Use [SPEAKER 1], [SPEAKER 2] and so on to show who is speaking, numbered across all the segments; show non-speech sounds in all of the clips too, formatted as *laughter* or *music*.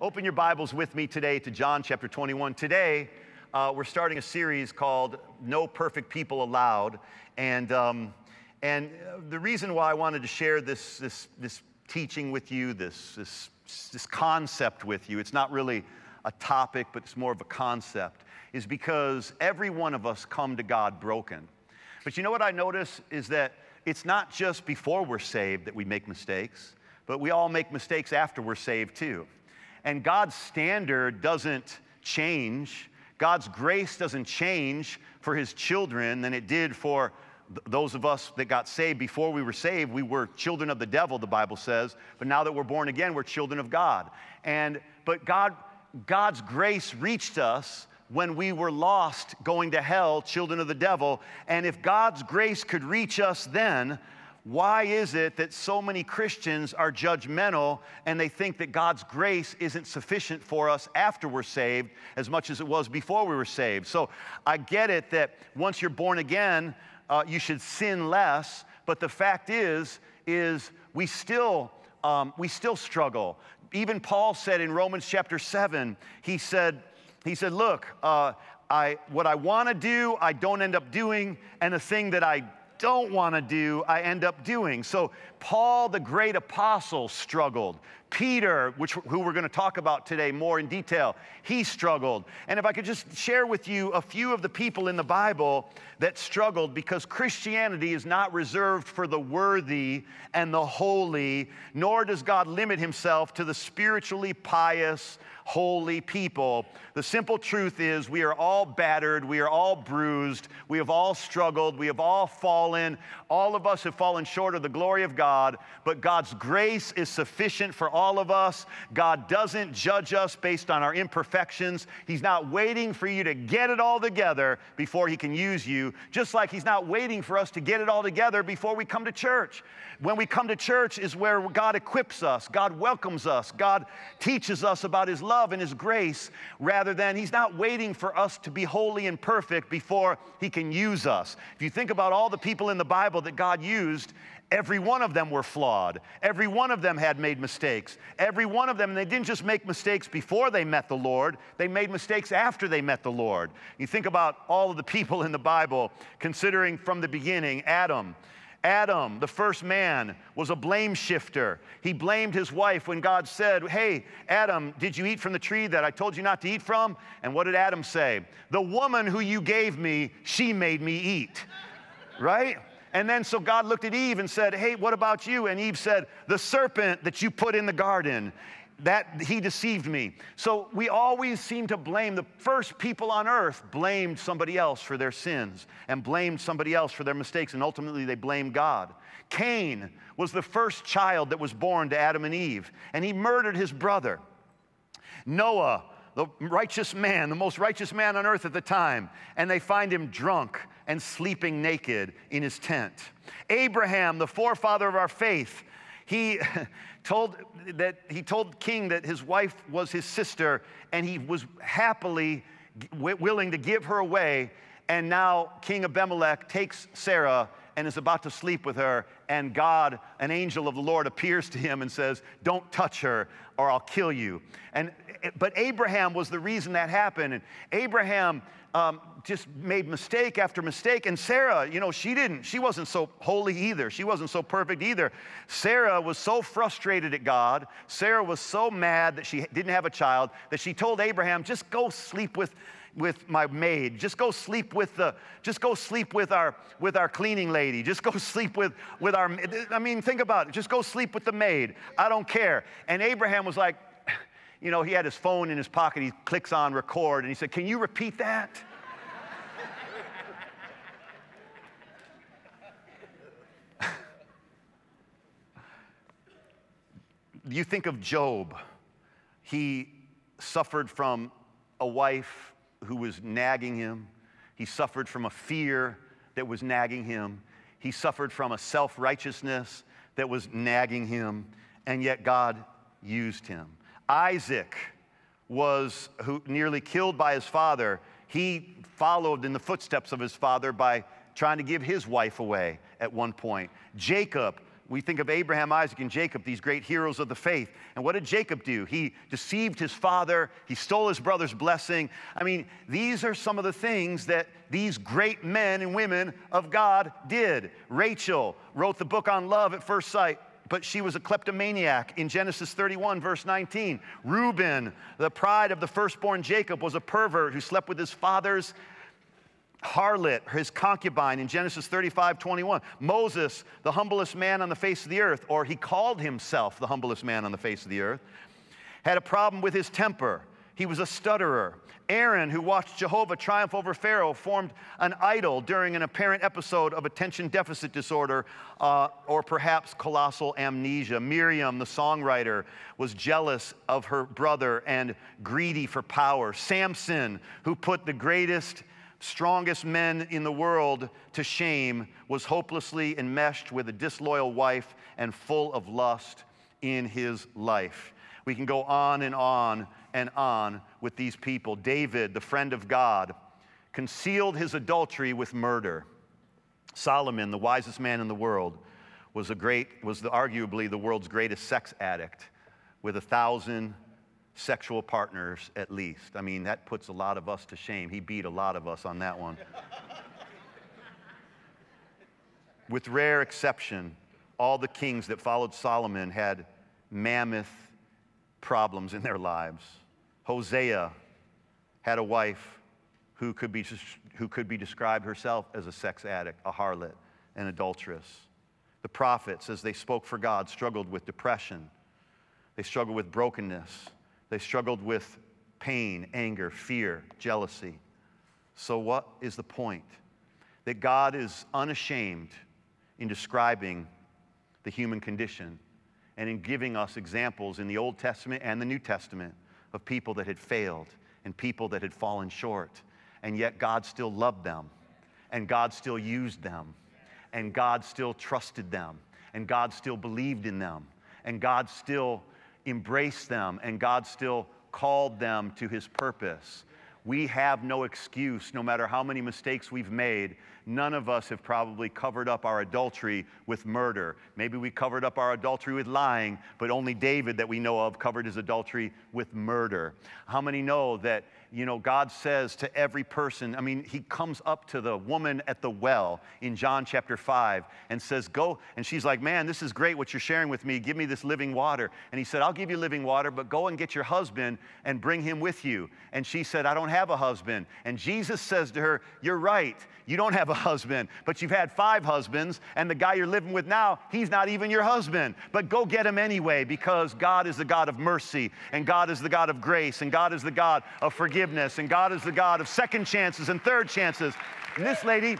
[SPEAKER 1] Open your Bibles with me today to John chapter 21. Today, uh, we're starting a series called No Perfect People Allowed. And, um, and the reason why I wanted to share this, this, this teaching with you, this, this, this concept with you, it's not really a topic, but it's more of a concept, is because every one of us come to God broken. But you know what I notice is that it's not just before we're saved that we make mistakes, but we all make mistakes after we're saved too. And God's standard doesn't change. God's grace doesn't change for his children than it did for th- those of us that got saved before we were saved. We were children of the devil, the Bible says, but now that we're born again, we're children of God. And but God God's grace reached us when we were lost, going to hell, children of the devil. And if God's grace could reach us then, why is it that so many Christians are judgmental and they think that God's grace isn't sufficient for us after we're saved as much as it was before we were saved? So I get it that once you're born again, uh, you should sin less, but the fact is, is we still, um, we still struggle. Even Paul said in Romans chapter 7, he said, he said, Look, uh, I, what I want to do, I don't end up doing, and the thing that I don't want to do, I end up doing. So, Paul, the great apostle, struggled. Peter, which, who we're going to talk about today more in detail, he struggled. And if I could just share with you a few of the people in the Bible that struggled, because Christianity is not reserved for the worthy and the holy, nor does God limit himself to the spiritually pious holy people. The simple truth is, we are all battered, we are all bruised, we have all struggled, we have all fallen. All of us have fallen short of the glory of God, but God's grace is sufficient for all of us. God doesn't judge us based on our imperfections. He's not waiting for you to get it all together before He can use you, just like He's not waiting for us to get it all together before we come to church. When we come to church is where God equips us, God welcomes us, God teaches us about His love and His grace, rather than He's not waiting for us to be holy and perfect before He can use us. If you think about all the people in the Bible that God used, Every one of them were flawed. Every one of them had made mistakes. Every one of them, they didn't just make mistakes before they met the Lord, they made mistakes after they met the Lord. You think about all of the people in the Bible, considering from the beginning Adam, Adam, the first man, was a blame shifter. He blamed his wife when God said, Hey, Adam, did you eat from the tree that I told you not to eat from? And what did Adam say? The woman who you gave me, she made me eat. Right? And then so God looked at Eve and said, Hey, what about you? And Eve said, The serpent that you put in the garden that he deceived me. So we always seem to blame the first people on earth blamed somebody else for their sins and blamed somebody else for their mistakes and ultimately they blamed God. Cain was the first child that was born to Adam and Eve and he murdered his brother. Noah, the righteous man, the most righteous man on earth at the time, and they find him drunk and sleeping naked in his tent. Abraham, the forefather of our faith, he *laughs* told that he told king that his wife was his sister and he was happily willing to give her away. And now king abimelech takes sarah and is about to sleep with her and god an angel of the lord appears to him and says don't touch her or i'll kill you. And but abraham was the reason that happened. And abraham um, just made mistake after mistake. And Sarah, you know, she didn't, she wasn't so holy either. She wasn't so perfect either. Sarah was so frustrated at God. Sarah was so mad that she didn't have a child that she told Abraham, just go sleep with with my maid just go sleep with the just go sleep with our with our cleaning lady just go *laughs* sleep with with our i mean think about it just go sleep with the maid i don't care and abraham was like *laughs* you know, he had his phone in his pocket. He clicks on record and he said, Can you repeat that? You think of Job. He suffered from a wife who was nagging him. He suffered from a fear that was nagging him. He suffered from a self righteousness that was nagging him. And yet God used him. Isaac was who nearly killed by his father. He followed in the footsteps of his father by trying to give his wife away at one point. Jacob we think of Abraham, Isaac, and Jacob, these great heroes of the faith. And what did Jacob do? He deceived his father, he stole his brother's blessing. I mean, these are some of the things that these great men and women of God did. Rachel wrote the book on love at first sight but she was a kleptomaniac in Genesis 31, verse 19. Reuben, the pride of the firstborn Jacob, was a pervert who slept with his father's harlot, his concubine in Genesis 35, 21. Moses, the humblest man on the face of the earth, or he called himself the humblest man on the face of the earth, had a problem with his temper. He was a stutterer. Aaron, who watched Jehovah triumph over Pharaoh, formed an idol during an apparent episode of attention deficit disorder uh, or perhaps colossal amnesia. Miriam, the songwriter, was jealous of her brother and greedy for power. Samson, who put the greatest strongest men in the world to shame, was hopelessly enmeshed with a disloyal wife and full of lust in his life. We can go on and on and on with these people. David, the friend of God, concealed his adultery with murder. Solomon, the wisest man in the world, was a great was the, arguably the world's greatest sex addict with a thousand sexual partners at least. I mean, that puts a lot of us to shame. He beat a lot of us on that one. *laughs* With rare exception, all the kings that followed Solomon had mammoth problems in their lives. Hosea had a wife who could be, who could be described herself as a sex addict, a harlot, an adulteress. The prophets, as they spoke for God, struggled with depression. They struggled with brokenness. They struggled with pain, anger, fear, jealousy. So, what is the point? That God is unashamed in describing the human condition and in giving us examples in the Old Testament and the New Testament of people that had failed and people that had fallen short. And yet, God still loved them, and God still used them, and God still trusted them, and God still believed in them, and God still embraced them and God still called them to his purpose. We have no excuse, no matter how many mistakes we've made. None of us have probably covered up our adultery with murder. Maybe we covered up our adultery with lying, but only David that we know of covered his adultery with murder. How many know that you know, God says to every person, I mean, he comes up to the woman at the well in John chapter 5 and says, Go. And she's like, Man, this is great what you're sharing with me. Give me this living water. And he said, I'll give you living water, but go and get your husband and bring him with you. And she said, I don't have a husband. And Jesus says to her, You're right. You don't have a husband, but you've had five husbands, and the guy you're living with now, he's not even your husband. But go get him anyway because God is the God of mercy, and God is the God of grace, and God is the God of forgiveness, and God is the God of second chances and third chances. And this lady,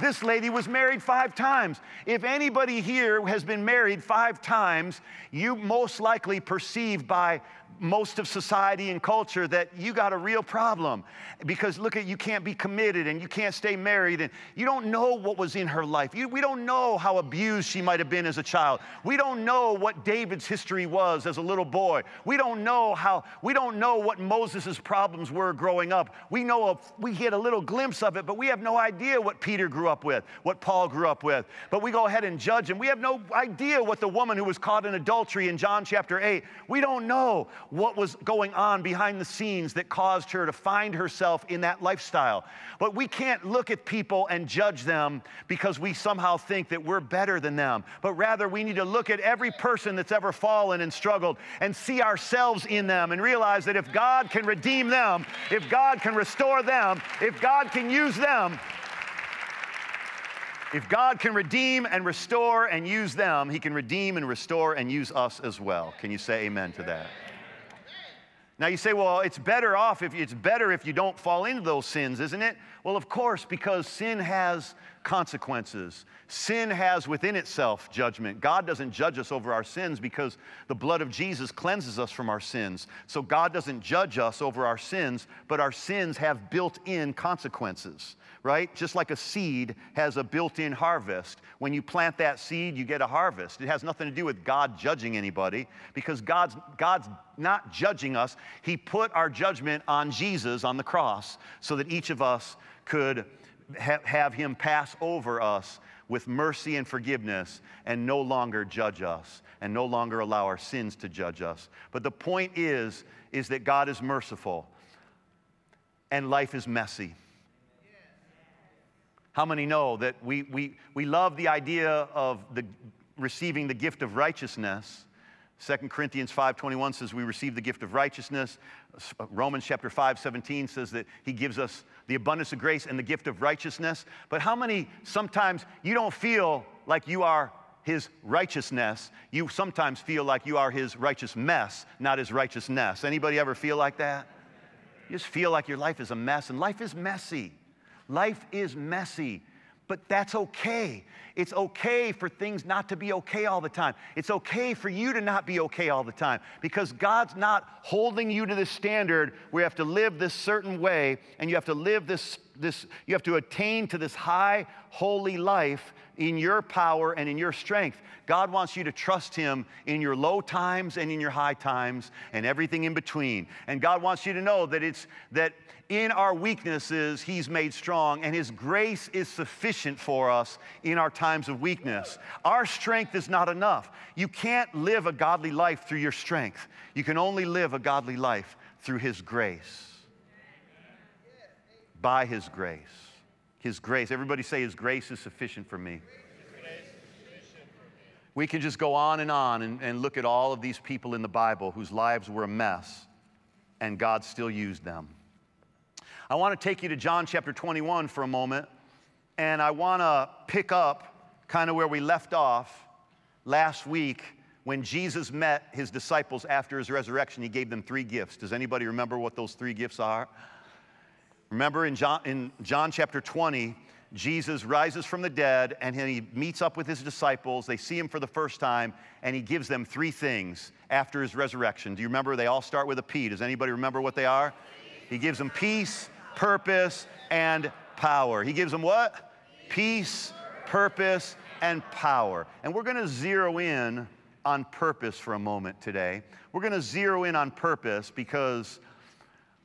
[SPEAKER 1] this lady was married five times. If anybody here has been married five times, you most likely perceive by most of society and culture that you got a real problem. Because look at you can't be committed and you can't stay married and you don't know what was in her life. You, we don't know how abused she might have been as a child. We don't know what david's history was as a little boy. We don't know how we don't know what moses' problems were growing up. We know of, we get a little glimpse of it but we have no idea what peter grew up with what paul grew up with. But we go ahead and judge him. We have no idea what the woman who was caught in adultery in john chapter 8 we don't know what was going on behind the scenes that caused her to find herself in that lifestyle. But we can't look at people and judge them because we somehow think that we're better than them. But rather, we need to look at every person that's ever fallen and struggled and see ourselves in them and realize that if God can redeem them, if God can restore them, if God can use them, if God can redeem and restore and use them, He can redeem and restore and use us as well. Can you say amen to that? Now you say, well, it's better off if it's better if you don't fall into those sins, isn't it? Well, of course, because sin has consequences. Sin has within itself judgment. God doesn't judge us over our sins because the blood of Jesus cleanses us from our sins. So God doesn't judge us over our sins, but our sins have built in consequences right? Just like a seed has a built in harvest. When you plant that seed, you get a harvest. It has nothing to do with God judging anybody because God's, God's not judging us. He put our judgment on Jesus on the cross so that each of us could ha- have Him pass over us with mercy and forgiveness and no longer judge us and no longer allow our sins to judge us. But the point is, is that God is merciful and life is messy. How many know that we, we, we love the idea of the, receiving the gift of righteousness? 2 Corinthians 5:21 says we receive the gift of righteousness. Uh, Romans chapter 5.17 says that he gives us the abundance of grace and the gift of righteousness. But how many sometimes you don't feel like you are his righteousness? You sometimes feel like you are his righteous mess, not his righteousness. Anybody ever feel like that? You just feel like your life is a mess, and life is messy. Life is messy. But that's okay. It's okay for things not to be okay all the time. It's okay for you to not be okay all the time because God's not holding you to the standard where you have to live this certain way and you have to live this, this you have to attain to this high, holy life in your power and in your strength. God wants you to trust Him in your low times and in your high times and everything in between. And God wants you to know that it's that in our weaknesses He's made strong, and His grace is sufficient for us in our times of weakness. Our strength is not enough. You can't live a godly life through your strength. You can only live a godly life through His grace. By His grace. His grace. Everybody say, His grace is sufficient for me. We can just go on and on and, and look at all of these people in the Bible whose lives were a mess, and God still used them. I want to take you to John chapter 21 for a moment, and I want to pick up kind of where we left off last week when Jesus met his disciples after his resurrection. He gave them three gifts. Does anybody remember what those three gifts are? Remember in John, in John chapter 20, Jesus rises from the dead and he meets up with his disciples. They see him for the first time and he gives them three things after his resurrection. Do you remember? They all start with a P. Does anybody remember what they are? He gives them peace, purpose, and power. He gives them what? Peace, purpose, and power. And we're going to zero in on purpose for a moment today. We're going to zero in on purpose because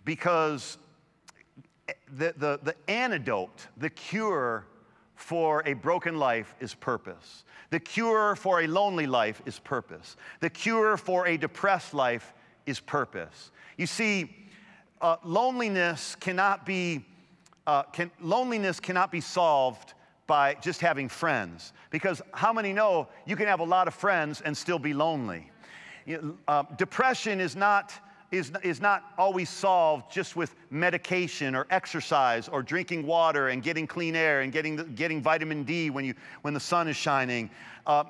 [SPEAKER 1] because the, the, the antidote, the cure for a broken life is purpose. The cure for a lonely life is purpose. The cure for a depressed life is purpose. You see, uh, loneliness cannot be uh, can, loneliness cannot be solved by just having friends. Because how many know you can have a lot of friends and still be lonely? You, uh, depression is not is, is not always solved just with medication or exercise or drinking water and getting clean air and getting, the, getting vitamin D when, you, when the sun is shining. Uh,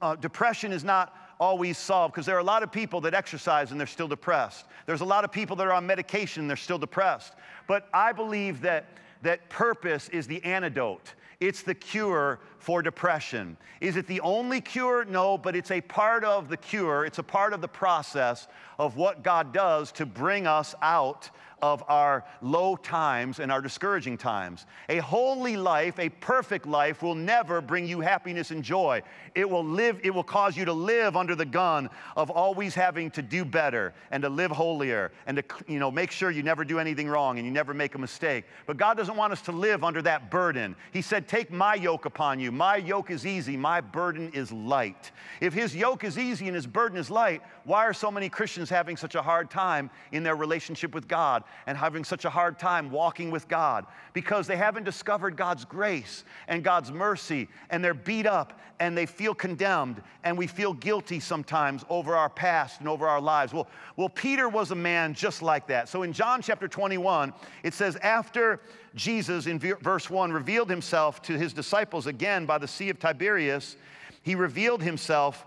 [SPEAKER 1] uh, depression is not always solved because there are a lot of people that exercise and they're still depressed. There's a lot of people that are on medication and they're still depressed. But I believe that, that purpose is the antidote. It's the cure for depression. Is it the only cure? No, but it's a part of the cure. It's a part of the process of what God does to bring us out of our low times and our discouraging times. A holy life, a perfect life will never bring you happiness and joy. It will live it will cause you to live under the gun of always having to do better and to live holier and to you know make sure you never do anything wrong and you never make a mistake. But God doesn't want us to live under that burden. He said, "Take my yoke upon you. My yoke is easy, my burden is light." If his yoke is easy and his burden is light, why are so many Christians having such a hard time in their relationship with God? and having such a hard time walking with God because they haven't discovered God's grace and God's mercy, and they're beat up and they feel condemned, and we feel guilty sometimes over our past and over our lives. Well, well, Peter was a man just like that. So in John chapter 21, it says, After Jesus, in verse 1, revealed himself to his disciples again by the Sea of Tiberias, he revealed himself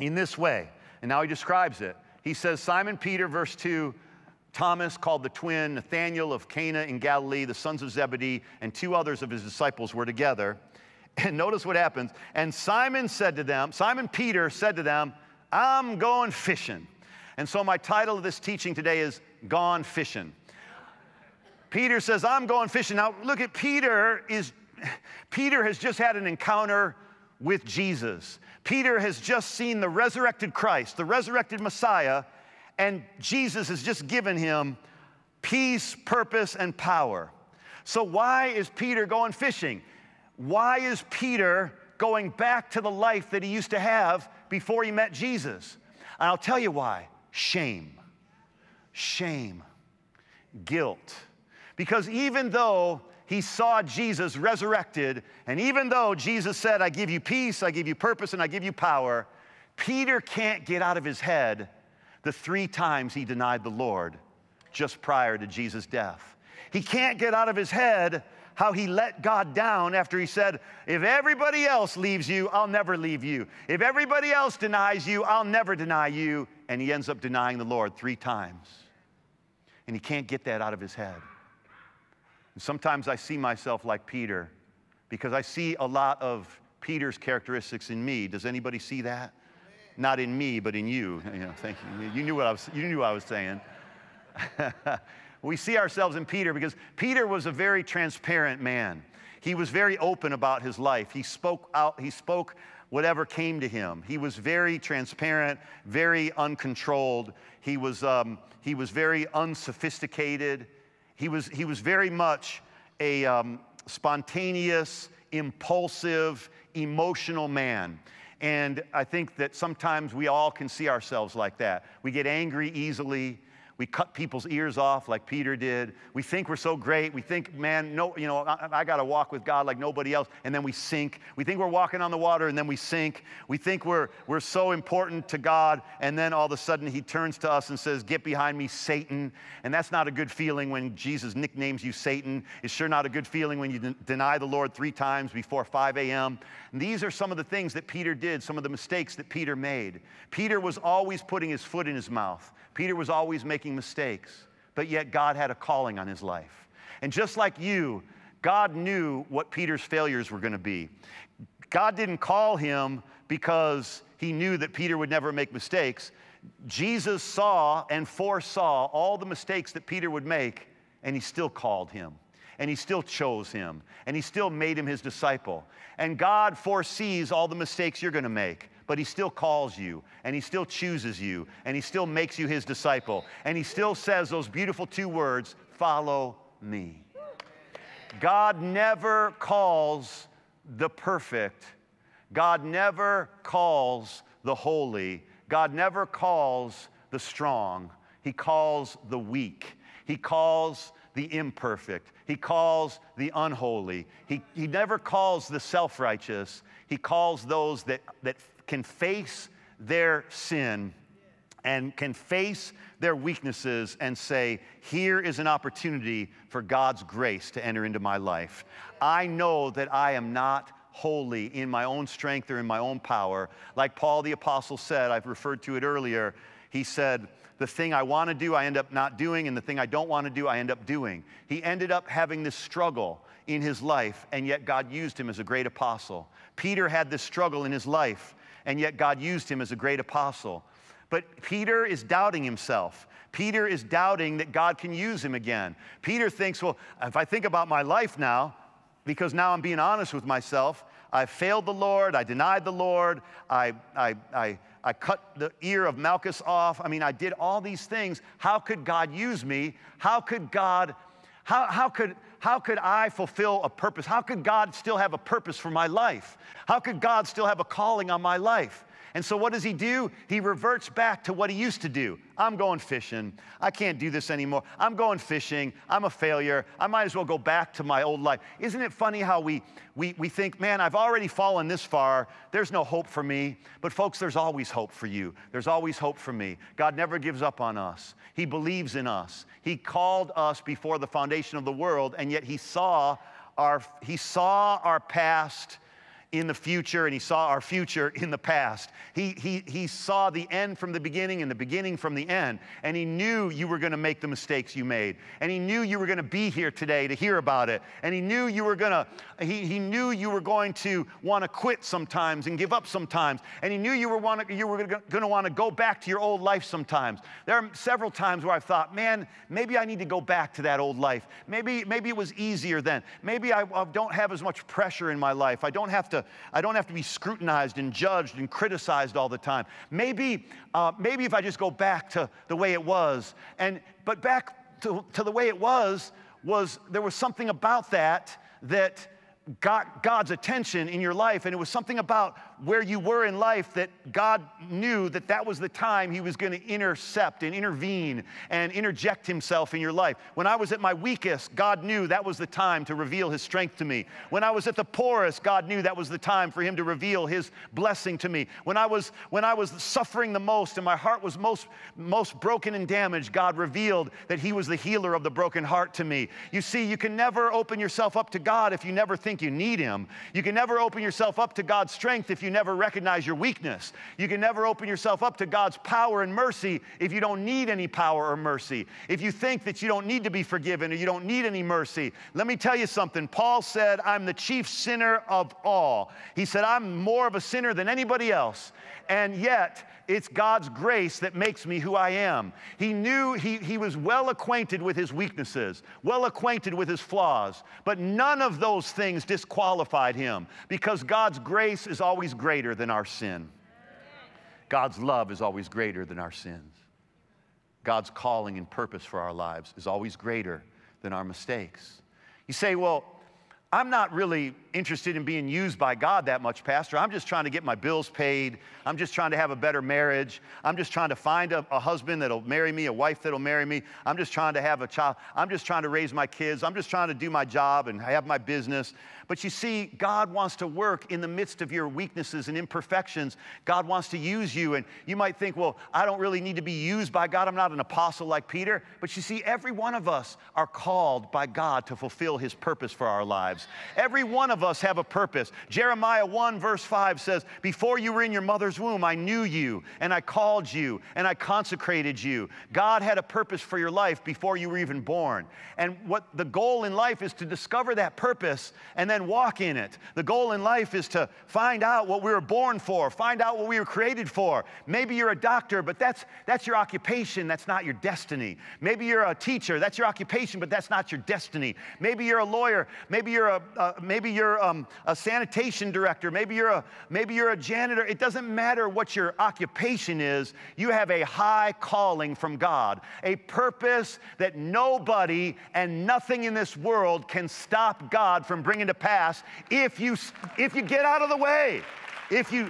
[SPEAKER 1] in this way. And now he describes it. He says, Simon Peter, verse 2, Thomas, called the twin, Nathanael of Cana in Galilee, the sons of Zebedee, and two others of his disciples were together. *laughs* And notice what happens. And Simon said to them, Simon Peter said to them, I'm going fishing. And so my title of this teaching today is Gone Fishing. Peter says, I'm going fishing. Now look at Peter is Peter has just had an encounter with Jesus. Peter has just seen the resurrected Christ, the resurrected Messiah, and Jesus has just given him peace, purpose, and power. So, why is Peter going fishing? why is Peter going back to the life that he used to have before he met Jesus? And I'll tell you why shame. Shame. Guilt. Because even though he saw Jesus resurrected, and even though Jesus said, I give you peace, I give you purpose, and I give you power, Peter can't get out of his head the three times he denied the Lord just prior to Jesus' death. He can't get out of his head how he let God down after he said, If everybody else leaves you, I'll never leave you. If everybody else denies you, I'll never deny you. And he ends up denying the Lord three times. And he can't get that out of his head. And sometimes I see myself like Peter because I see a lot of Peter's characteristics in me. Does anybody see that? Not in me, but in you. *laughs* you know, thank you. You knew what I was, you knew what I was saying. *laughs* we see ourselves in Peter because Peter was a very transparent man. He was very open about his life. He spoke out, he spoke whatever came to him. He was very transparent, very uncontrolled. He was, um, he was very unsophisticated. He was, he was very much a um, spontaneous, impulsive, emotional man. And I think that sometimes we all can see ourselves like that. We get angry easily. We cut people's ears off like Peter did. We think we're so great. We think, man, no, you know, I, I got to walk with God like nobody else. And then we sink. We think we're walking on the water and then we sink. We think we're, we're so important to God. And then all of a sudden he turns to us and says, Get behind me, Satan. And that's not a good feeling when Jesus nicknames you Satan. It's sure not a good feeling when you de- deny the Lord three times before 5 a.m. And these are some of the things that Peter did, some of the mistakes that Peter made. Peter was always putting his foot in his mouth. Peter was always making mistakes, but yet God had a calling on his life. And just like you, God knew what Peter's failures were going to be. God didn't call him because he knew that Peter would never make mistakes. Jesus saw and foresaw all the mistakes that Peter would make, and he still called him, and he still chose him, and he still made him his disciple. And God foresees all the mistakes you're going to make but he still calls you and he still chooses you and he still makes you his disciple and he still says those beautiful two words follow me. God never calls the perfect, God never calls the holy, God never calls the strong, He calls the weak, He calls the imperfect, He calls the unholy, He, he never calls the self righteous, He calls those that, that can face their sin and can face their weaknesses and say, Here is an opportunity for God's grace to enter into my life. I know that I am not holy in my own strength or in my own power. Like Paul the Apostle said, I've referred to it earlier. He said, The thing I want to do, I end up not doing, and the thing I don't want to do, I end up doing. He ended up having this struggle in his life, and yet God used him as a great apostle. Peter had this struggle in his life, and yet God used him as a great apostle. But Peter is doubting himself. Peter is doubting that God can use him again. Peter thinks, well, if I think about my life now, because now I'm being honest with myself, I failed the Lord, I denied the Lord, I, I, I, I cut the ear of Malchus off. I mean, I did all these things. How could God use me? How could God, how, how could, how could I fulfill a purpose? How could God still have a purpose for my life? How could God still have a calling on my life? And so, what does he do? He reverts back to what he used to do. I'm going fishing. I can't do this anymore. I'm going fishing. I'm a failure. I might as well go back to my old life. Isn't it funny how we, we, we think, man, I've already fallen this far. There's no hope for me. But, folks, there's always hope for you. There's always hope for me. God never gives up on us, He believes in us. He called us before the foundation of the world, and yet He saw our, he saw our past in the future and he saw our future in the past. He, he, he saw the end from the beginning and the beginning from the end. And he knew you were going to make the mistakes you made. And he knew you were going to be here today to hear about it. And he knew you were going to, he, he knew you were going to want to quit sometimes and give up sometimes. And he knew you were, want you were going to want to go back to your old life sometimes. There are several times where I've thought, man, maybe I need to go back to that old life. Maybe, maybe it was easier then. Maybe I, I don't have as much pressure in my life. I don't have to to, I don't have to be scrutinized and judged and criticized all the time. Maybe, uh, maybe if I just go back to the way it was. And, but back to, to the way it was, was there was something about that that got God's attention in your life, and it was something about where you were in life that God knew that that was the time He was going to intercept and intervene and interject Himself in your life. When I was at my weakest, God knew that was the time to reveal His strength to me. When I was at the poorest, God knew that was the time for Him to reveal His blessing to me. When I was when I was suffering the most and my heart was most most broken and damaged, God revealed that He was the healer of the broken heart to me. You see, you can never open yourself up to God if you never think you need Him. You can never open yourself up to God's strength if you never recognize your weakness. You can never open yourself up to God's power and mercy if you don't need any power or mercy. If you think that you don't need to be forgiven or you don't need any mercy, let me tell you something. Paul said, I'm the chief sinner of all. He said, I'm more of a sinner than anybody else. And yet, it's God's grace that makes me who I am. He knew he, he was well acquainted with his weaknesses, well acquainted with his flaws, but none of those things disqualified him because God's grace is always greater than our sin. God's love is always greater than our sins. God's calling and purpose for our lives is always greater than our mistakes. You say, well, I'm not really interested in being used by God that much, Pastor. I'm just trying to get my bills paid. I'm just trying to have a better marriage. I'm just trying to find a, a, husband that'll marry me, a wife that'll marry me. I'm just trying to have a child. I'm just trying to raise my kids. I'm just trying to do my job and have my business. But you see, God wants to work in the midst of your weaknesses and imperfections. God wants to use you. And you might think, well, I don't really need to be used by God. I'm not an apostle like Peter. But you see, every one of us are called by God to fulfill his purpose for our lives. Every one of us have a purpose. Jeremiah 1, verse 5 says, Before you were in your mother's womb, I knew you, and I called you, and I consecrated you. God had a purpose for your life before you were even born. And what the goal in life is to discover that purpose and then then walk in it. The goal in life is to find out what we were born for, find out what we were created for. Maybe you're a doctor, but that's, that's your occupation, that's not your destiny. Maybe you're a teacher, that's your occupation, but that's not your destiny. Maybe you're a lawyer, maybe you're a, uh, maybe you're um, a sanitation director, maybe you're a, maybe you're a janitor. It doesn't matter what your occupation is, you have a high calling from God, a purpose that nobody and nothing in this world can stop God from bringing to pass pass if you, if you get out of the way. If you,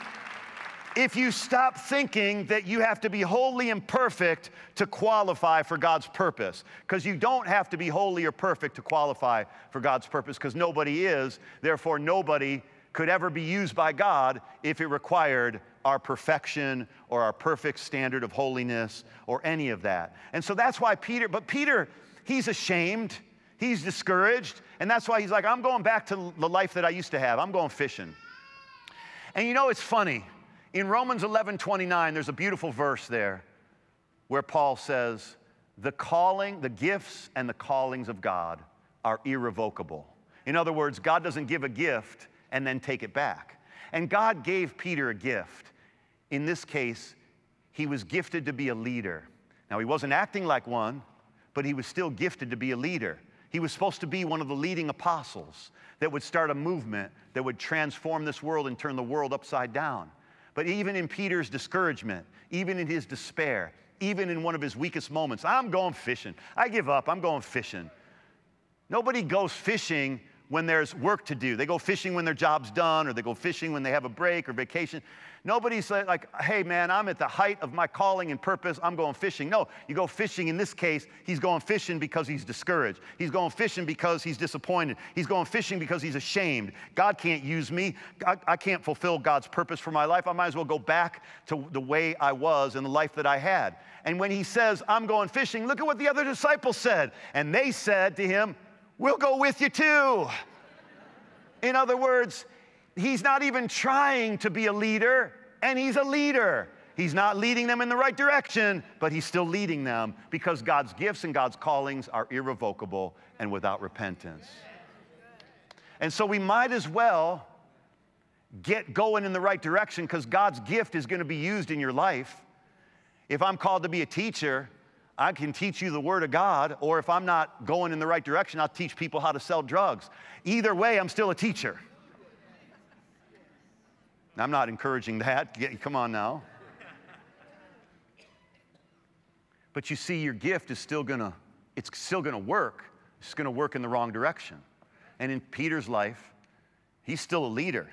[SPEAKER 1] if you stop thinking that you have to be holy and perfect to qualify for God's purpose, because you don't have to be holy or perfect to qualify for God's purpose, because nobody is. Therefore, nobody could ever be used by God if it required our perfection or our perfect standard of holiness or any of that. And so that's why Peter, but Peter, he's ashamed. He's discouraged, and that's why he's like, I'm going back to the life that I used to have. I'm going fishing. And you know, it's funny. In Romans 11 29, there's a beautiful verse there where Paul says, The calling, the gifts, and the callings of God are irrevocable. In other words, God doesn't give a gift and then take it back. And God gave Peter a gift. In this case, he was gifted to be a leader. Now, he wasn't acting like one, but he was still gifted to be a leader. He was supposed to be one of the leading apostles that would start a movement that would transform this world and turn the world upside down. But even in Peter's discouragement, even in his despair, even in one of his weakest moments, I'm going fishing. I give up. I'm going fishing. Nobody goes fishing when there's work to do. They go fishing when their job's done, or they go fishing when they have a break or vacation. Nobody's like, hey man, I'm at the height of my calling and purpose. I'm going fishing. No, you go fishing. In this case, he's going fishing because he's discouraged. He's going fishing because he's disappointed. He's going fishing because he's ashamed. God can't use me. I, I can't fulfill God's purpose for my life. I might as well go back to the way I was and the life that I had. And when he says, I'm going fishing, look at what the other disciples said. And they said to him, We'll go with you too. In other words, he's not even trying to be a leader, and he's a leader. He's not leading them in the right direction, but he's still leading them because God's gifts and God's callings are irrevocable and without repentance. And so we might as well get going in the right direction because God's gift is going to be used in your life. If I'm called to be a teacher, I can teach you the Word of God, or if I'm not going in the right direction, I'll teach people how to sell drugs. Either way, I'm still a teacher. I'm not encouraging that. *laughs* Come on now. But you see, your gift is still gonna, it's still gonna work. It's gonna work in the wrong direction. And in Peter's life, He's still a leader.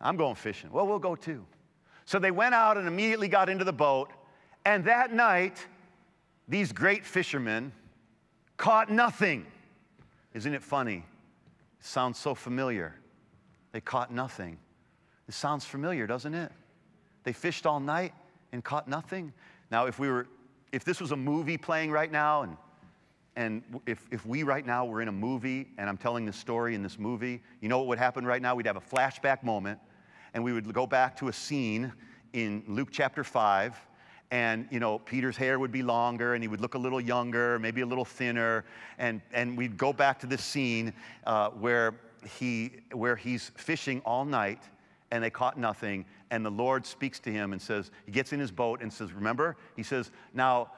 [SPEAKER 1] I'm going fishing. Well, we'll go too. So they went out and immediately got into the boat. And that night, these great fishermen caught nothing. Isn't it funny? It sounds so familiar. They caught nothing. It sounds familiar, doesn't it? They fished all night and caught nothing. Now, if we were, if this was a movie playing right now, and and if, if we right now were in a movie and I'm telling this story in this movie, you know what would happen right now? We'd have a flashback moment and we would go back to a scene in Luke chapter 5 and you know peter's hair would be longer and he would look a little younger maybe a little thinner. And, and we'd go back to this scene uh, where, he, where he's fishing all night and they caught nothing. And the lord speaks to him and says he gets in his boat and says remember? He says now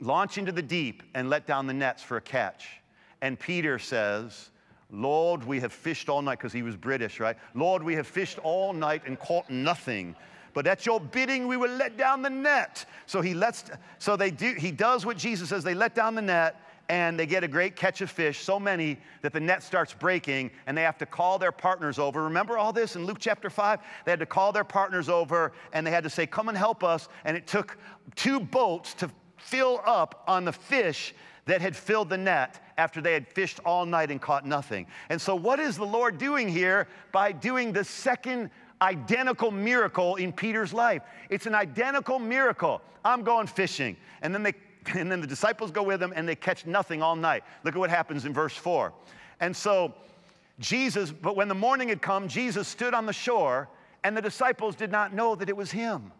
[SPEAKER 1] launch into the deep and let down the nets for a catch. And peter says lord we have fished all night because he was british right? Lord we have fished all night and caught nothing but at your bidding we will let down the net. So he lets, so they do, he does what Jesus says. They let down the net and they get a great catch of fish, so many that the net starts breaking and they have to call their partners over. Remember all this in Luke chapter 5? They had to call their partners over and they had to say, Come and help us. And it took two boats to fill up on the fish that had filled the net after they had fished all night and caught nothing. And so, what is the Lord doing here by doing the second identical miracle in Peter's life. It's an identical miracle. I'm going fishing. And then they *laughs* and then the disciples go with him and they catch nothing all night. Look at what happens in verse 4. And so Jesus, but when the morning had come, Jesus stood on the shore, and the disciples did not know that it was him.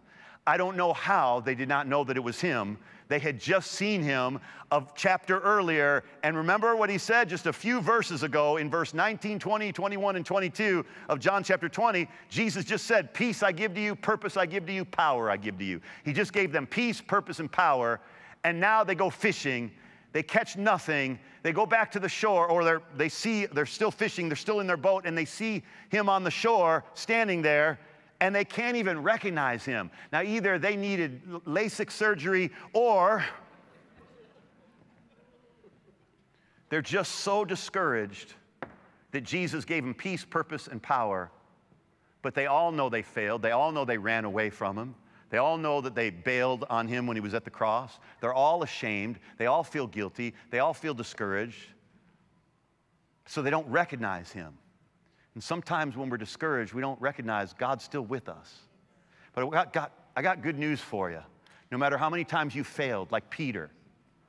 [SPEAKER 1] I don't know how they did not know that it was him they had just seen him of chapter earlier. And remember what he said just a few verses ago in verse 19, 20, 21, and 22 of John chapter 20. Jesus just said, Peace I give to you, purpose I give to you, power I give to you. He just gave them peace, purpose, and power. And now they go fishing. They catch nothing. They go back to the shore, or they see they're still fishing, they're still in their boat, and they see him on the shore standing there and they can't even recognize him. Now, either they needed LASIK surgery or they're just so discouraged that Jesus gave them peace, purpose, and power. But they all know they failed. They all know they ran away from him. They all know that they bailed on him when he was at the cross. They're all ashamed. They all feel guilty. They all feel discouraged. So they don't recognize him. And sometimes when we're discouraged, we don't recognize God's still with us. But I got, got, I got good news for you. No matter how many times you failed, like Peter,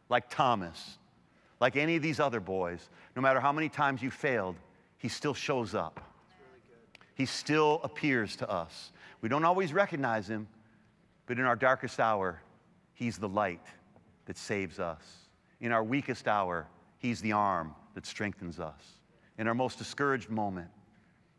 [SPEAKER 1] like Thomas, like any of these other boys, no matter how many times you failed, he still shows up. he still appears to us. We don't always recognize him, but in our darkest hour, he's the light that saves us. In our weakest hour, he's the arm that strengthens us. In our most discouraged moment,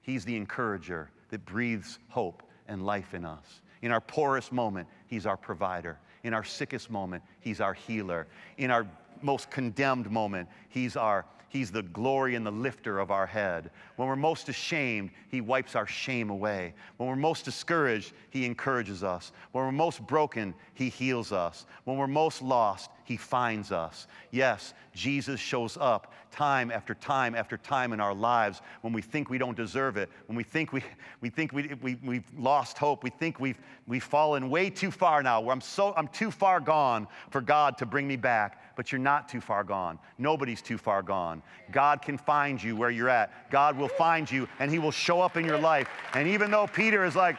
[SPEAKER 1] He's the encourager that breathes hope and life in us. In our poorest moment, He's our provider. In our sickest moment, He's our healer. In our most condemned moment, He's our He's the glory and the lifter of our head. When we're most ashamed, He wipes our shame away. When we're most discouraged, He encourages us. When we're most broken, He heals us. When we're most lost, He finds us. Yes, Jesus shows up time after time after time in our lives when we think we don't deserve it, when we think, we, we think we, we, we've lost hope, we think we've, we've fallen way too far now, where I'm, so, I'm too far gone for God to bring me back but you're not too far gone. Nobody's too far gone. God can find you where you're at. God will find you and He will show up in your life. And even though Peter is like,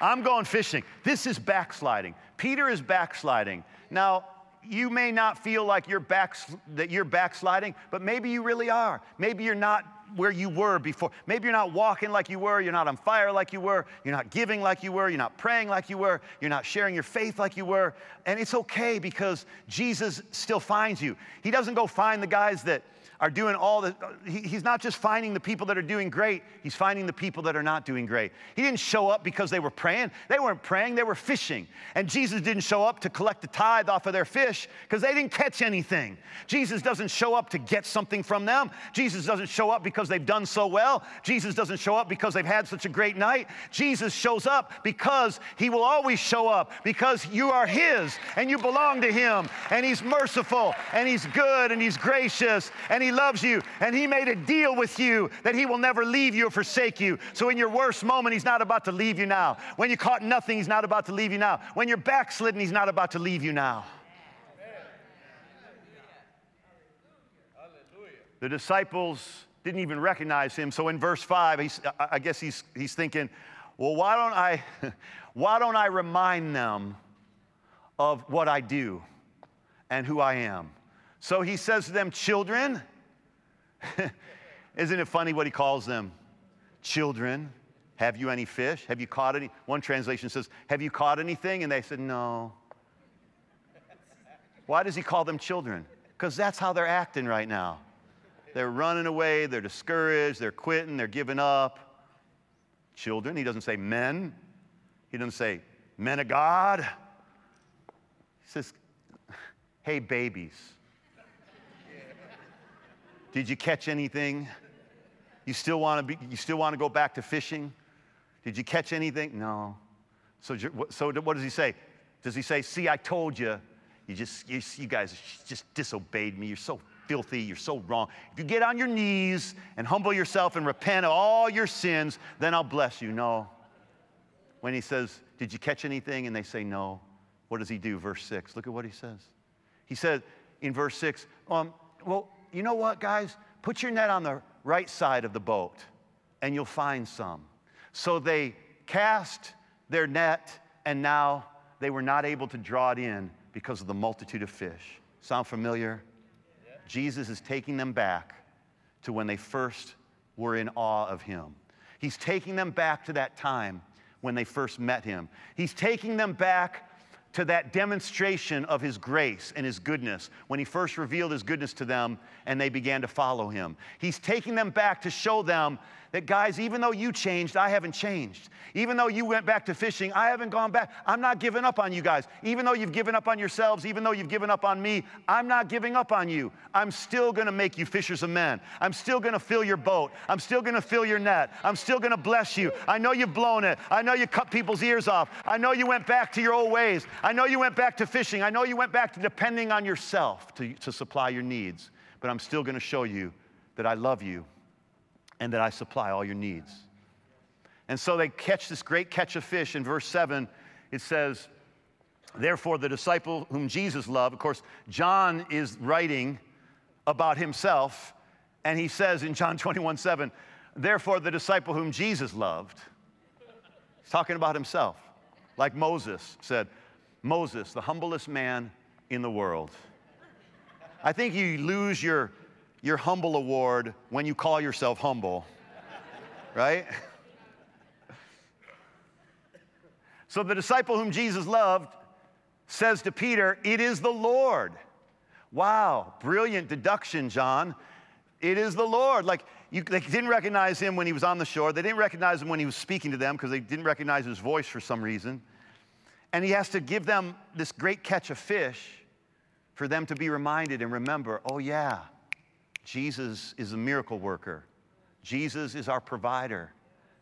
[SPEAKER 1] I'm going fishing, this is backsliding. Peter is backsliding. Now, you may not feel like you're back, that you're backsliding, but maybe you really are. Maybe you're not where you were before. Maybe you're not walking like you were, you're not on fire like you were, you're not giving like you were, you're not praying like you were, you're not sharing your faith like you were. And it's okay because Jesus still finds you. He doesn't go find the guys that are doing all the, he, he's not just finding the people that are doing great, he's finding the people that are not doing great. He didn't show up because they were praying. They weren't praying, they were fishing. And Jesus didn't show up to collect the tithe off of their fish because they didn't catch anything. Jesus doesn't show up to get something from them. Jesus doesn't show up because they've done so well. Jesus doesn't show up because they've had such a great night. Jesus shows up because he will always show up because you are his and you belong to him and he's merciful and he's good and he's gracious and he loves you and he made a deal with you that he will never leave you or forsake you. So in your worst moment, he's not about to leave you now. When you caught nothing, he's not about to leave you now. When you're backslidden, he's not about to leave you now. The disciples didn't even recognize him. So in verse 5, he's, I guess he's, he's thinking, well, why don't, I, *laughs* why don't I remind them of what I do and who I am? So he says to them, Children, *laughs* isn't it funny what he calls them? Children, have you any fish? Have you caught any? One translation says, Have you caught anything? And they said, No. Why does he call them children? Because that's how they're acting right now. They're running away, they're discouraged, they're quitting, they're giving up. Children, he doesn't say men, he doesn't say men of God. He says, hey, babies. Did you catch anything? You still want to be, you still want to go back to fishing? Did you catch anything? No. So, so what does he say? Does he say, see, I told you, you just, you, you guys just disobeyed me. You're so filthy, you're so wrong. If you get on your knees and humble yourself and repent of all your sins, then I'll bless you. No. When he says, Did you catch anything? And they say, No. What does he do? Verse 6. Look at what he says. He said in verse 6, um, Well, you know what, guys? Put your net on the right side of the boat and you'll find some. So they cast their net, and now they were not able to draw it in because of the multitude of fish. Sound familiar? Jesus is taking them back to when they first were in awe of him. He's taking them back to that time when they first met him. He's taking them back to that demonstration of his grace and his goodness when he first revealed his goodness to them and they began to follow him. He's taking them back to show them that, guys, even though you changed, I haven't changed. Even though you went back to fishing, I haven't gone back. I'm not giving up on you guys. Even though you've given up on yourselves, even though you've given up on me, I'm not giving up on you. I'm still gonna make you fishers of men. I'm still gonna fill your boat. I'm still gonna fill your net. I'm still gonna bless you. I know you've blown it. I know you cut people's ears off. I know you went back to your old ways. I know you went back to fishing. I know you went back to depending on yourself to, to supply your needs. But I'm still gonna show you that I love you and that I supply all your needs. And so they catch this great catch of fish. In verse 7, it says, Therefore, the disciple whom Jesus loved, of course, John is writing about himself, and he says in John 21 7, Therefore, the disciple whom Jesus loved, he's talking about himself, like Moses said, Moses, the humblest man in the world. I think you lose your your humble award when you call yourself humble, right? *laughs* So the disciple whom Jesus loved says to Peter, It is the Lord. Wow, brilliant deduction, John. It is the Lord. Like, you, they didn't recognize him when he was on the shore. They didn't recognize him when he was speaking to them because they didn't recognize his voice for some reason. And he has to give them this great catch of fish for them to be reminded and remember oh, yeah, Jesus is a miracle worker. Jesus is our provider.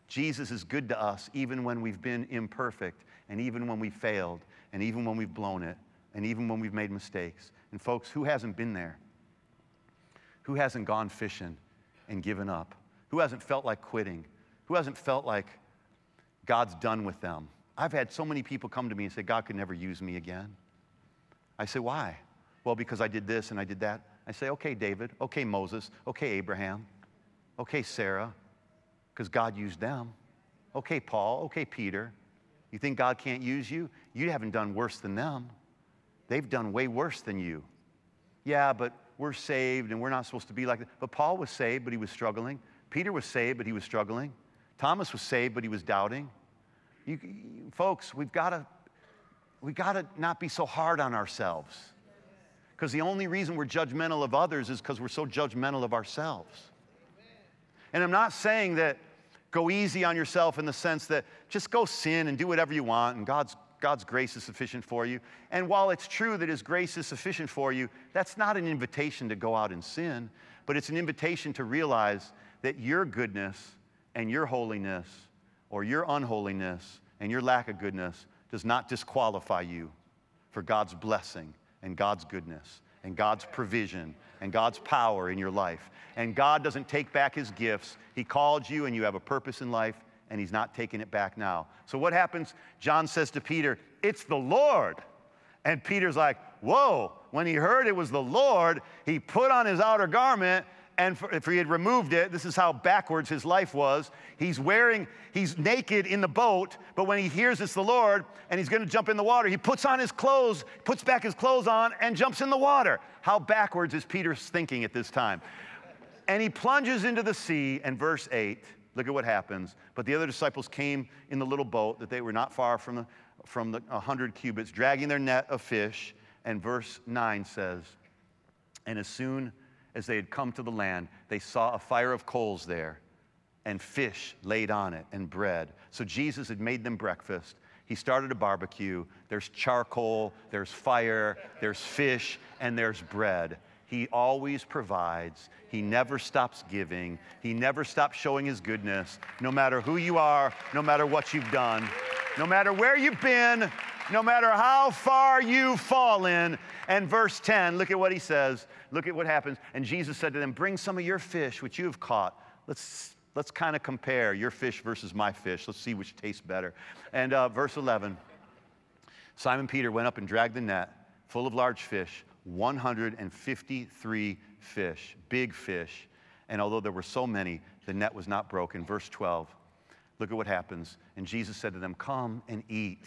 [SPEAKER 1] Jesus is good to us even when we've been imperfect and even when we've failed and even when we've blown it and even when we've made mistakes. And folks, who hasn't been there? Who hasn't gone fishing and given up? Who hasn't felt like quitting? Who hasn't felt like God's done with them? I've had so many people come to me and say, God could never use me again. I say, why? Well, because I did this and I did that. I say, okay, David, okay, Moses, okay, Abraham, okay, Sarah, because God used them. Okay, Paul, okay, Peter. You think God can't use you? You haven't done worse than them. They've done way worse than you. Yeah, but we're saved and we're not supposed to be like that. But Paul was saved, but he was struggling. Peter was saved, but he was struggling. Thomas was saved, but he was doubting. You, you, folks, we've got to we've got to not be so hard on ourselves. Because the only reason we're judgmental of others is because we're so judgmental of ourselves. And I'm not saying that go easy on yourself in the sense that just go sin and do whatever you want and God's, God's grace is sufficient for you. And while it's true that His grace is sufficient for you, that's not an invitation to go out and sin, but it's an invitation to realize that your goodness and your holiness or your unholiness and your lack of goodness does not disqualify you for God's blessing and God's goodness and God's provision and God's power in your life. And God doesn't take back his gifts. He called you and you have a purpose in life and he's not taking it back now. So what happens? John says to Peter, It's the Lord. And Peter's like, Whoa. When he heard it was the Lord, he put on his outer garment and for, if he had removed it, this is how backwards his life was. He's wearing, he's naked in the boat, but when he hears it's the Lord and he's gonna jump in the water, he puts on his clothes, puts back his clothes on, and jumps in the water. How backwards is Peter's thinking at this time? And he plunges into the sea, and verse 8, look at what happens. But the other disciples came in the little boat that they were not far from the, from the 100 cubits, dragging their net of fish. And verse 9 says, And as soon as they had come to the land, they saw a fire of coals there and fish laid on it and bread. So Jesus had made them breakfast. He started a barbecue. There's charcoal, there's fire, there's fish, and there's bread. He always provides. He never stops giving. He never stops showing his goodness, no matter who you are, no matter what you've done, no matter where you've been, no matter how far you fall in. And verse 10, look at what he says. Look at what happens. And Jesus said to them, Bring some of your fish, which you have caught. Let's, let's kind of compare your fish versus my fish. Let's see which tastes better. And uh, verse 11 Simon Peter went up and dragged the net full of large fish, 153 fish, big fish. And although there were so many, the net was not broken. Verse 12, look at what happens. And Jesus said to them, Come and eat.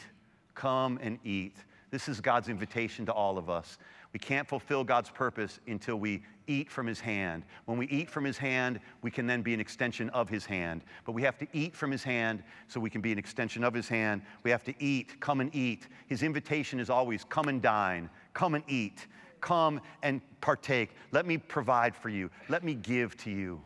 [SPEAKER 1] Come and eat. This is God's invitation to all of us. We can't fulfill God's purpose until we eat from His hand. When we eat from His hand, we can then be an extension of His hand. But we have to eat from His hand so we can be an extension of His hand. We have to eat, come and eat. His invitation is always come and dine, come and eat, come and partake. Let me provide for you, let me give to you.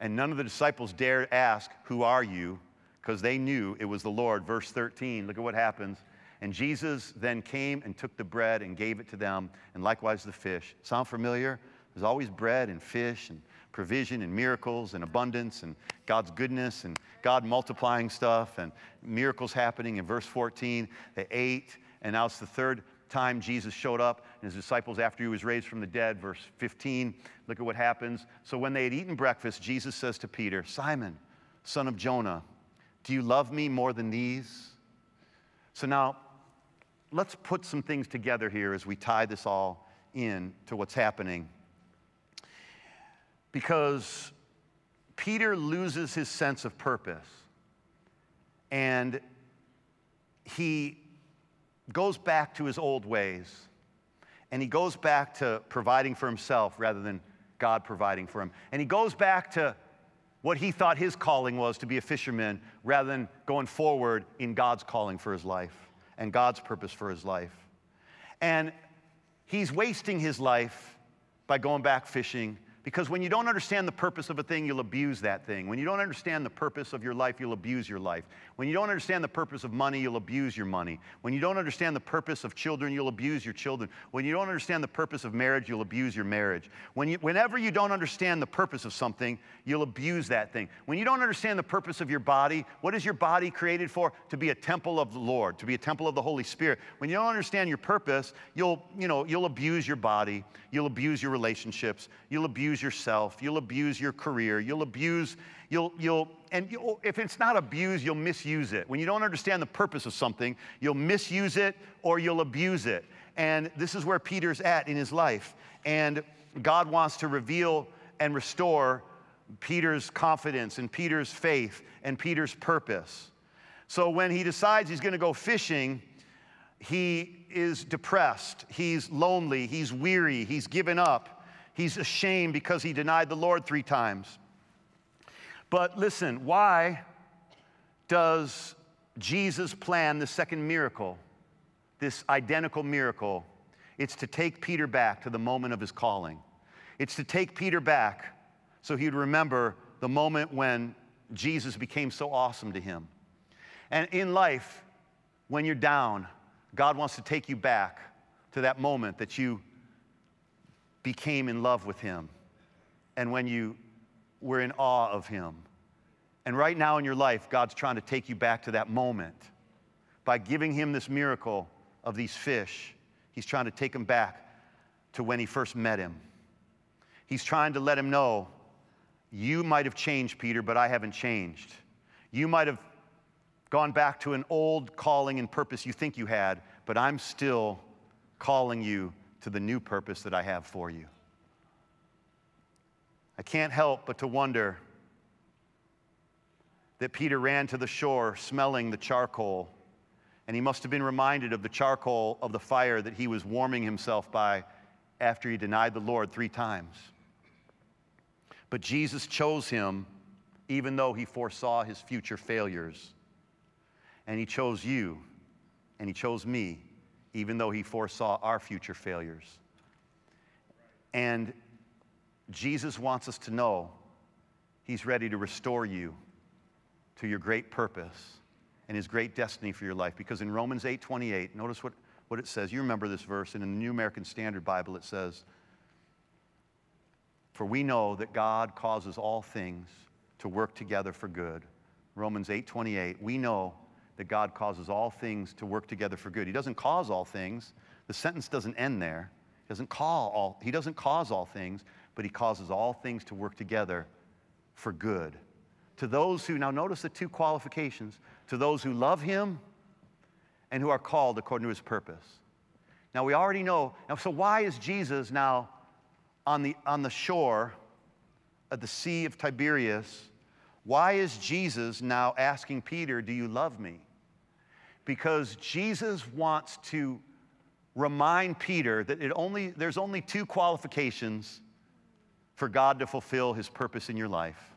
[SPEAKER 1] And none of the disciples dared ask, Who are you? Because they knew it was the Lord. Verse 13, look at what happens. And Jesus then came and took the bread and gave it to them, and likewise the fish. Sound familiar? There's always bread and fish and provision and miracles and abundance and God's goodness and God multiplying stuff and miracles happening. In verse 14, they ate, and now it's the third time Jesus showed up and his disciples after he was raised from the dead. Verse 15, look at what happens. So when they had eaten breakfast, Jesus says to Peter, Simon, son of Jonah, do you love me more than these? So now, let's put some things together here as we tie this all in to what's happening. Because Peter loses his sense of purpose and he goes back to his old ways and he goes back to providing for himself rather than God providing for him. And he goes back to what he thought his calling was to be a fisherman rather than going forward in God's calling for his life and God's purpose for his life. And he's wasting his life by going back fishing because when you don't understand the purpose of a thing, you'll abuse that thing. When you don't understand the purpose of your life, you'll abuse your life. When you don't understand the purpose of money, you'll abuse your money. When you don't understand the purpose of children, you'll abuse your children. When you don't understand the purpose of marriage, you'll abuse your marriage. When you, whenever you don't understand the purpose of something, you'll abuse that thing. When you don't understand the purpose of your body, what is your body created for? To be a temple of the Lord, to be a temple of the Holy Spirit. When you don't understand your purpose, you'll, you know, you'll abuse your body, you'll abuse your relationships, you'll abuse abuse yourself, you'll abuse your career, you'll abuse, you'll, you'll, and you'll, if it's not abuse, you'll misuse it. When you don't understand the purpose of something, you'll misuse it or you'll abuse it. And this is where Peter's at in his life. And God wants to reveal and restore Peter's confidence and Peter's faith and Peter's purpose. So when he decides he's going to go fishing, he is depressed, he's lonely, he's weary, he's given up he's ashamed because he denied the Lord three times. But listen, why does Jesus plan the second miracle, this identical miracle? It's to take Peter back to the moment of his calling. It's to take Peter back so he'd remember the moment when Jesus became so awesome to him. And in life, when you're down, God wants to take you back to that moment that you became in love with him. And when you we're in awe of him. And right now in your life, God's trying to take you back to that moment. By giving him this miracle of these fish, he's trying to take him back to when he first met him. He's trying to let him know, you might have changed, Peter, but I haven't changed. You might have gone back to an old calling and purpose you think you had, but I'm still calling you to the new purpose that I have for you. I can't help but to wonder that Peter ran to the shore smelling the charcoal, and he must have been reminded of the charcoal of the fire that he was warming himself by after he denied the Lord three times. But Jesus chose him even though he foresaw his future failures. And he chose you, and he chose me, even though he foresaw our future failures. And Jesus wants us to know he's ready to restore you to your great purpose and his great destiny for your life. Because in Romans 8 28, notice what, what it says. You remember this verse, and in the New American Standard Bible, it says, For we know that God causes all things to work together for good. Romans 8 28, we know that God causes all things to work together for good. He doesn't cause all things. The sentence doesn't end there. He doesn't call all, he doesn't cause all things, but he causes all things to work together for good to those who, now notice the two qualifications, to those who love him and who are called according to his purpose. Now we already know, now so why is Jesus now on the, on the shore of the Sea of Tiberias? Why is Jesus now asking Peter, Do you love me? Because Jesus wants to remind Peter that it only, there's only two qualifications for God to fulfill his purpose in your life.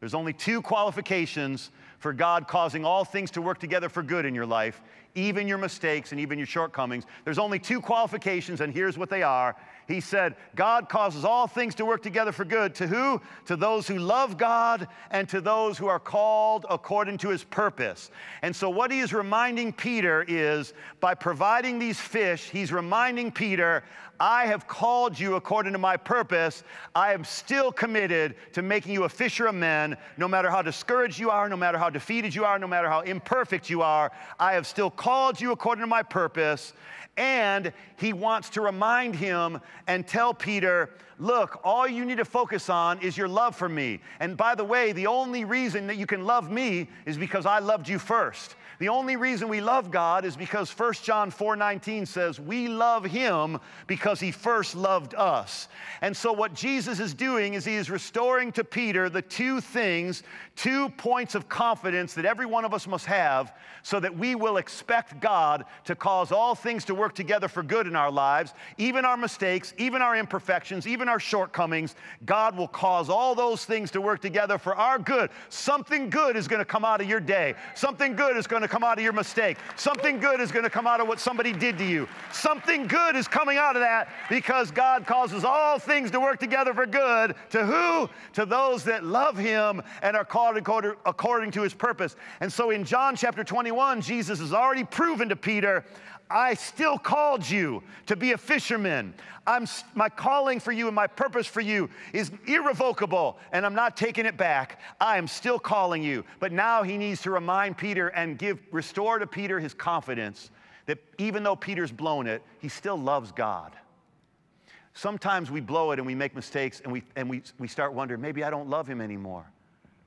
[SPEAKER 1] There's only two qualifications for God causing all things to work together for good in your life, even your mistakes and even your shortcomings. There's only two qualifications, and here's what they are. He said, God causes all things to work together for good. To who? To those who love God and to those who are called according to his purpose. And so, what he is reminding Peter is by providing these fish, he's reminding Peter, I have called you according to my purpose. I am still committed to making you a fisher of men, no matter how discouraged you are, no matter how defeated you are, no matter how imperfect you are. I have still called you according to my purpose. And he wants to remind him and tell Peter, look, all you need to focus on is your love for me. And by the way, the only reason that you can love me is because I loved you first. The only reason we love God is because 1 John 4:19 says we love him because he first loved us. And so what Jesus is doing is he is restoring to Peter the two things, two points of confidence that every one of us must have so that we will expect God to cause all things to work together for good in our lives, even our mistakes, even our imperfections, even our shortcomings. God will cause all those things to work together for our good. Something good is going to come out of your day. Something good is going to come out of your mistake. Something good is going to come out of what somebody did to you. Something good is coming out of that because God causes all things to work together for good. To who? To those that love Him and are called according to His purpose. And so in John chapter 21, Jesus has already proven to Peter, I still called you to be a fisherman. I'm, my calling for you and my purpose for you is irrevocable, and I'm not taking it back. I am still calling you. But now he needs to remind Peter and give, restore to Peter his confidence that even though Peter's blown it, he still loves God. Sometimes we blow it and we make mistakes and we, and we, we start wondering, maybe I don't love him anymore.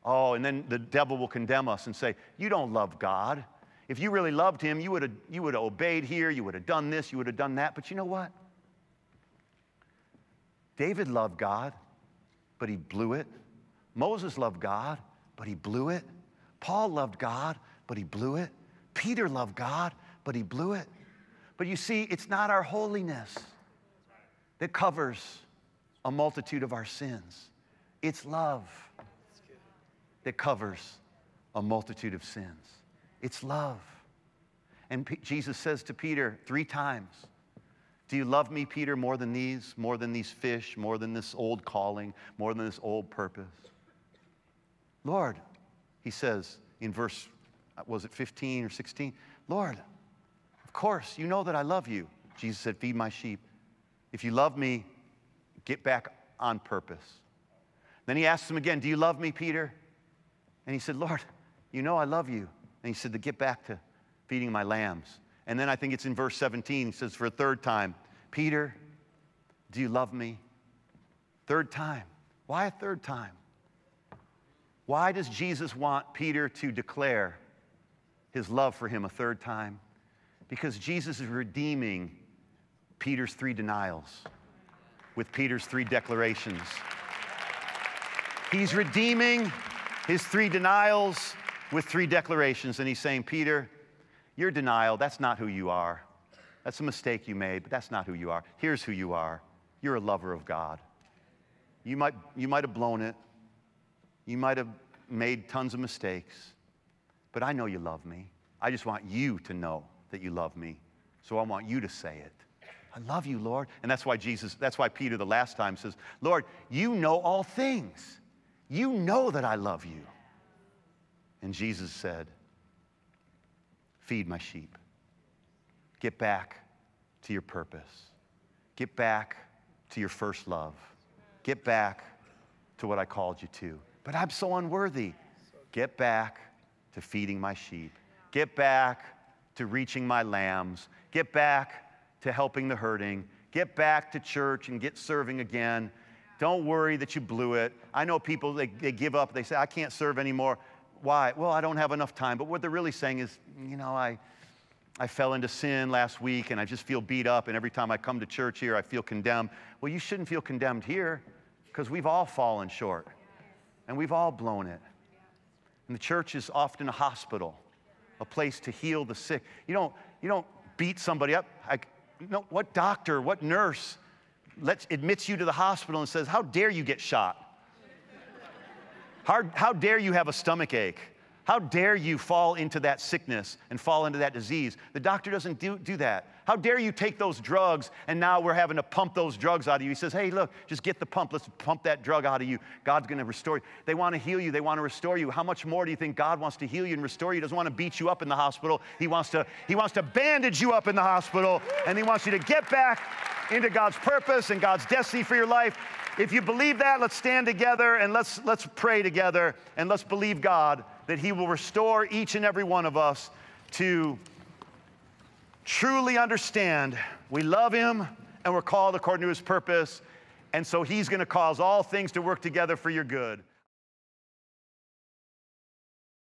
[SPEAKER 1] Oh, and then the devil will condemn us and say, You don't love God. If you really loved him, you would have you would have obeyed here, you would have done this, you would have done that. But you know what? David loved God, but he blew it. Moses loved God, but he blew it. Paul loved God, but he blew it. Peter loved God, but he blew it. But you see, it's not our holiness that covers a multitude of our sins, it's love that covers a multitude of sins. It's love. And P- Jesus says to Peter three times, Do you love me, Peter, more than these, more than these fish, more than this old calling, more than this old purpose? Lord, he says in verse, uh, was it 15 or 16? Lord, of course, you know that I love you. Jesus said, Feed my sheep. If you love me, get back on purpose. Then he asks him again, Do you love me, Peter? And he said, Lord, you know I love you. And he said, To get back to feeding my lambs. And then I think it's in verse 17, he says, For a third time, Peter, do you love me? Third time. Why a third time? Why does Jesus want Peter to declare his love for him a third time? Because Jesus is redeeming Peter's three denials with Peter's three declarations. He's redeeming his three denials with three declarations, and he's saying, Peter, your denial, that's not who you are. That's a mistake you made, but that's not who you are. Here's who you are you're a lover of God. You might, you might have blown it, you might have made tons of mistakes, but I know you love me. I just want you to know that you love me. So I want you to say it. I love you, Lord. And that's why Jesus, that's why Peter the last time says, Lord, you know all things. You know that I love you. And Jesus said, Feed my sheep. Get back to your purpose. Get back to your first love. Get back to what I called you to. But I'm so unworthy. Get back to feeding my sheep. Get back to reaching my lambs. Get back to helping the hurting. Get back to church and get serving again. Don't worry that you blew it. I know people, they, they give up. They say, I can't serve anymore. Why? Well, I don't have enough time. But what they're really saying is, you know, I, I fell into sin last week and I just feel beat up. And every time I come to church here, I feel condemned. Well, you shouldn't feel condemned here because we've all fallen short and we've all blown it. And the church is often a hospital, a place to heal the sick. You don't, you don't beat somebody up. I, no, what doctor, what nurse lets, admits you to the hospital and says, How dare you get shot? How, how dare you have a stomach ache? How dare you fall into that sickness and fall into that disease? The doctor doesn't do, do that. How dare you take those drugs and now we're having to pump those drugs out of you? He says, hey, look, just get the pump. Let's pump that drug out of you. God's going to restore you. They want to heal you, they want to restore you. How much more do you think God wants to heal you and restore you? He doesn't want to beat you up in the hospital. He wants to, he wants to bandage you up in the hospital and he wants you to get back into God's purpose and God's destiny for your life. If you believe that, let's stand together and let's, let's pray together and let's believe God that He will restore each and every one of us to truly understand we love Him and we're called according to His purpose. And so He's going to cause all things to work together for your good.